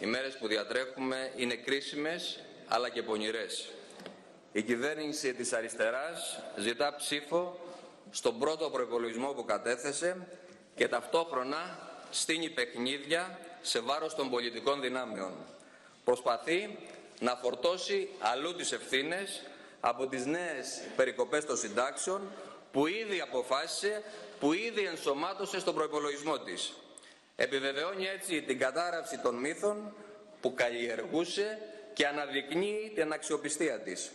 Οι μέρες που διατρέχουμε είναι κρίσιμες αλλά και πονηρές. Η κυβέρνηση της αριστεράς ζητά ψήφο στον πρώτο προπολογισμό που κατέθεσε και ταυτόχρονα στείνει παιχνίδια σε βάρος των πολιτικών δυνάμεων. Προσπαθεί να φορτώσει αλλού τις ευθύνες από τις νέες περικοπές των συντάξεων που ήδη αποφάσισε, που ήδη ενσωμάτωσε στον προϋπολογισμό της. Επιβεβαιώνει έτσι την κατάραψη των μύθων που καλλιεργούσε και αναδεικνύει την αξιοπιστία της.